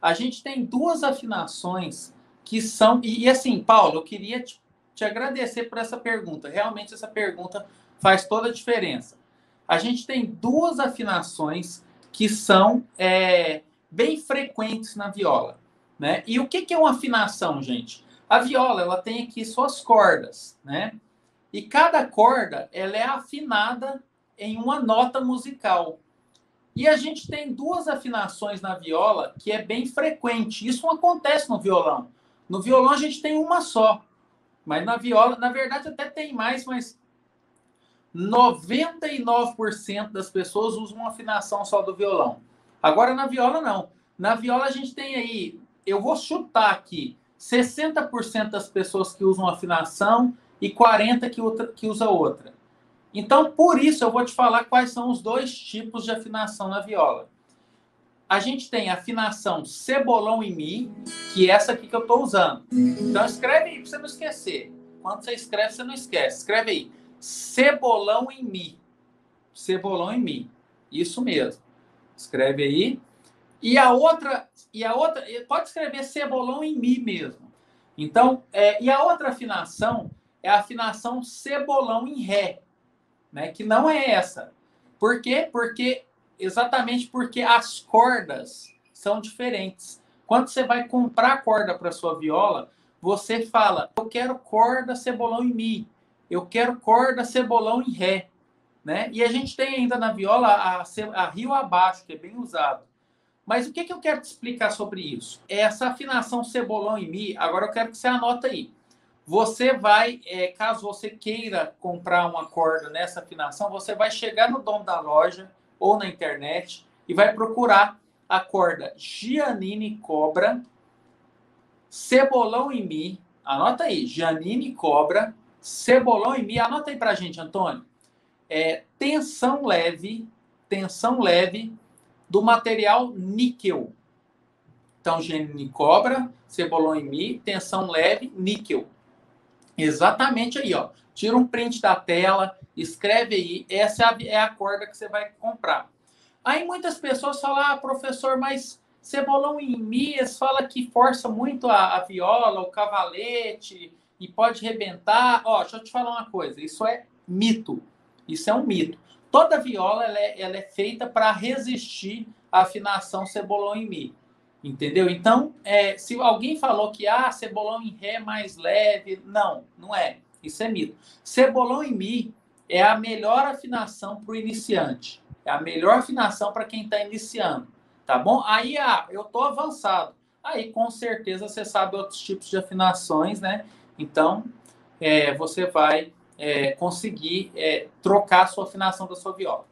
a gente tem duas afinações que são. E, e assim, Paulo, eu queria te, te agradecer por essa pergunta. Realmente, essa pergunta faz toda a diferença. A gente tem duas afinações que são é, bem frequentes na viola. Né? E o que, que é uma afinação, gente? A viola ela tem aqui suas cordas, né? E cada corda ela é afinada em uma nota musical. E a gente tem duas afinações na viola que é bem frequente. Isso não acontece no violão. No violão a gente tem uma só. Mas na viola, na verdade, até tem mais, mas 99% das pessoas usam uma afinação só do violão. Agora na viola não. Na viola a gente tem aí, eu vou chutar aqui, 60% das pessoas que usam afinação e 40 que, outra, que usa outra. Então, por isso, eu vou te falar quais são os dois tipos de afinação na viola. A gente tem afinação cebolão e mi, que é essa aqui que eu estou usando. Então, escreve aí para você não esquecer. Quando você escreve, você não esquece. Escreve aí. Cebolão em mi. Cebolão em mi. Isso mesmo. Escreve aí. E a outra, e a outra, pode escrever cebolão em mi mesmo. Então, é, e a outra afinação é a afinação cebolão em ré né? Que não é essa. Por quê? Porque exatamente porque as cordas são diferentes. Quando você vai comprar corda para sua viola, você fala: "Eu quero corda cebolão em mi. Eu quero corda cebolão em ré", né? E a gente tem ainda na viola a, a rio abaixo, que é bem usado. Mas o que, que eu quero te explicar sobre isso? Essa afinação cebolão em mi, agora eu quero que você anota aí. Você vai, é, caso você queira comprar uma corda nessa afinação, você vai chegar no dono da loja ou na internet e vai procurar a corda Giannini Cobra, Cebolão em Mi. Anota aí, Giannini Cobra, Cebolão em Mi. Anota aí pra gente, Antônio. É, tensão leve, tensão leve do material níquel. Então, Giannini Cobra, Cebolão em Mi, tensão leve, níquel. Exatamente aí, ó. Tira um print da tela, escreve aí, essa é a, é corda que você vai comprar. Aí muitas pessoas falam, ah, professor, mas cebolão em Mias fala que força muito a, a viola, o cavalete e pode rebentar. Ó, deixa eu te falar uma coisa, isso é mito. Isso é um mito. Toda viola ela é, ela é feita para resistir à afinação cebolão em mi. Entendeu? Então, é, se alguém falou que ah, cebolão em ré é mais leve, não, não é. Isso é mito. Cebolão em mi é a melhor afinação para o iniciante. É a melhor afinação para quem está iniciando. Tá bom? Aí, ah, eu estou avançado. Aí, com certeza, você sabe outros tipos de afinações, né? Então, é, você vai é, conseguir é, trocar a sua afinação da sua viola.